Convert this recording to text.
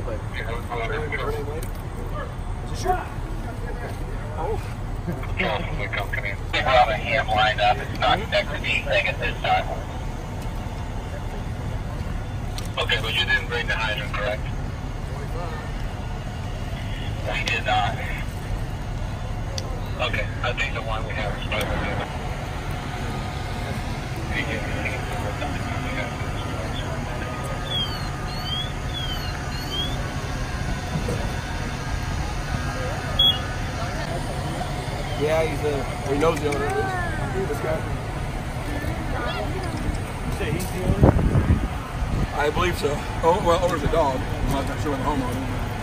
lady. Is this your? Oh. We have a ham lined up. It's not connected to anything at this time. Okay, but you didn't bring the hydrant, correct? We did not. Okay, I think the one we have is right Yeah, he's the. He knows the owner of this. This guy. You say he's the owner? I believe so. Oh, well, owner's a dog. I'm not sure what the homeowner.